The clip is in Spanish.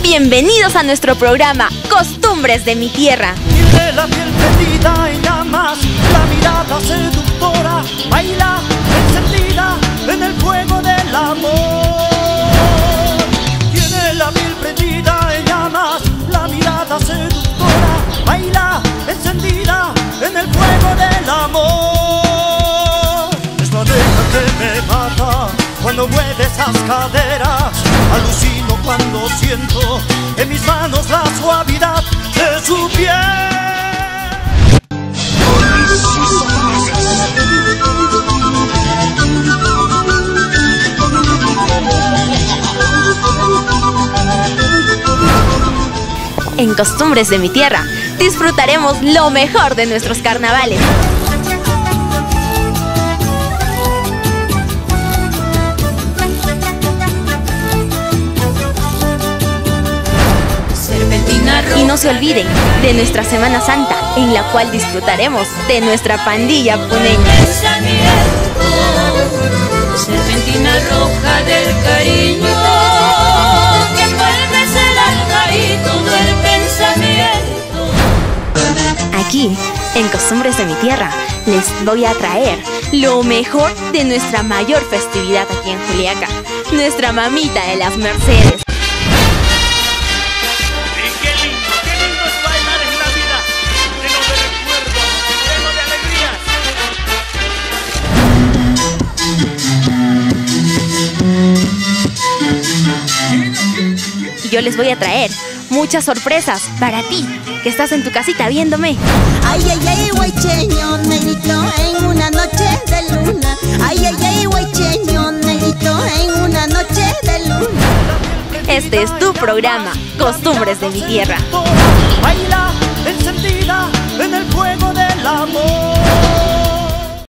bienvenidos a nuestro programa Costumbres de mi Tierra. Cuando mueve esas caderas. Alucino cuando siento en mis manos la suavidad de su piel. En Costumbres de mi Tierra disfrutaremos lo mejor de nuestros carnavales. No se olviden de nuestra Semana Santa, en la cual disfrutaremos de nuestra pandilla puneña. serpentina roja del cariño, que envuelves el alma y todo el pensamiento. Aquí, en Costumbres de mi Tierra, les voy a traer lo mejor de nuestra mayor festividad aquí en Juliaca, nuestra mamita de las Mercedes. Yo les voy a traer muchas sorpresas para ti, que estás en tu casita viéndome. Ay, ay, ay, guaycheño, negrito, en una noche de luna. Ay, ay, ay, guaycheño, negrito, en una noche de luna. Este es tu programa, Costumbres de mi Tierra. Baila encendida en el